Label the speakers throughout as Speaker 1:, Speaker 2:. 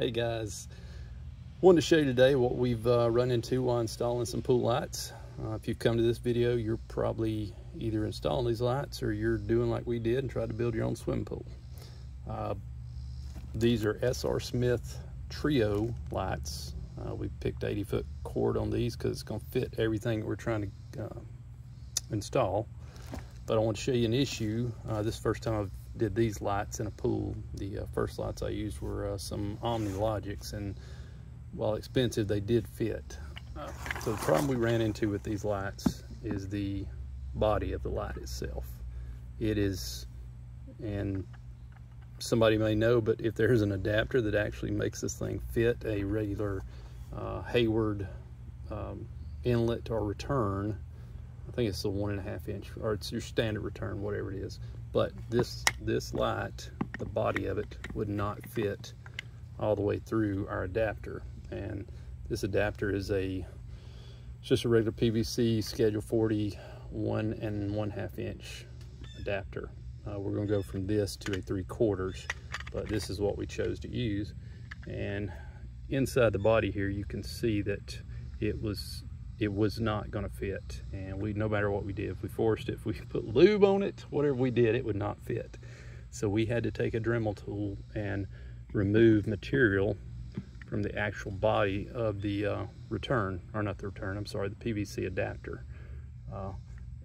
Speaker 1: Hey guys, wanted to show you today what we've uh, run into while installing some pool lights. Uh, if you've come to this video, you're probably either installing these lights or you're doing like we did and tried to build your own swim pool. Uh, these are SR Smith TREO lights. Uh, we picked 80 foot cord on these because it's going to fit everything that we're trying to uh, install. But I want to show you an issue. Uh, this first time I've did these lights in a pool. The uh, first lights I used were uh, some Omni Logics, and while expensive, they did fit. Uh, so the problem we ran into with these lights is the body of the light itself. It is, and somebody may know, but if there's an adapter that actually makes this thing fit a regular uh, Hayward um, inlet or return, I think it's the one and a half inch, or it's your standard return, whatever it is. But this this light the body of it would not fit all the way through our adapter. And this adapter is a it's just a regular PVC schedule 40 one and one half inch adapter. Uh, we're going to go from this to a three quarters but this is what we chose to use. And inside the body here you can see that it was it was not going to fit. And we no matter what we did if we forced it if we put lube on it whatever we did it would not fit. So we had to take a dremel tool and remove material from the actual body of the uh, return or not the return I'm sorry the PVC adapter. Uh,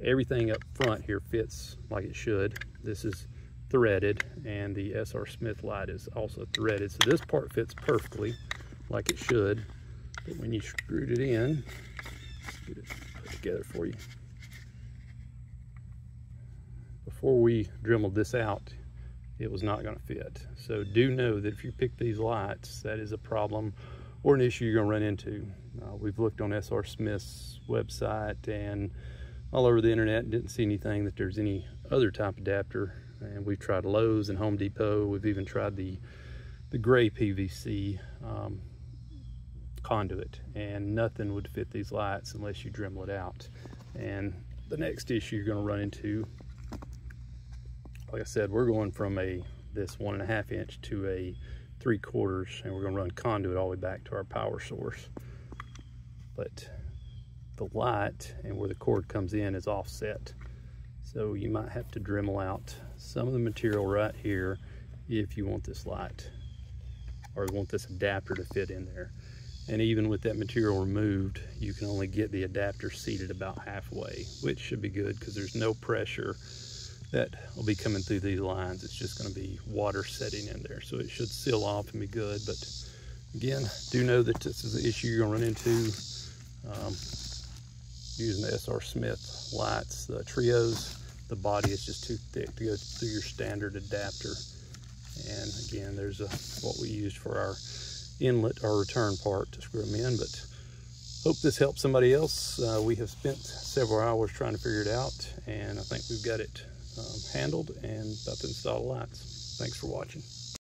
Speaker 1: everything up front here fits like it should. This is threaded and the SR Smith light is also threaded. So this part fits perfectly like it should. But when you screwed it in get it put together for you. Before we dremeled this out, it was not going to fit. So do know that if you pick these lights, that is a problem or an issue you're going to run into. Uh, we've looked on SR Smith's website and all over the internet and didn't see anything that there's any other type adapter. And we've tried Lowe's and Home Depot. We've even tried the the gray PVC um, conduit and nothing would fit these lights unless you dremel it out. And the next issue you're gonna run into, like I said, we're going from a this one and a half inch to a three quarters and we're gonna run conduit all the way back to our power source. But the light and where the cord comes in is offset. So you might have to dremel out some of the material right here if you want this light or want this adapter to fit in there. And even with that material removed, you can only get the adapter seated about halfway, which should be good because there's no pressure that will be coming through these lines. It's just gonna be water setting in there. So it should seal off and be good. But again, do know that this is an issue you're gonna run into um, using the SR Smith lights, the TREOs. The body is just too thick to go through your standard adapter. And again, there's a, what we used for our inlet or return part to screw them in, but hope this helps somebody else. Uh, we have spent several hours trying to figure it out, and I think we've got it um, handled and about to install the lights. Thanks for watching.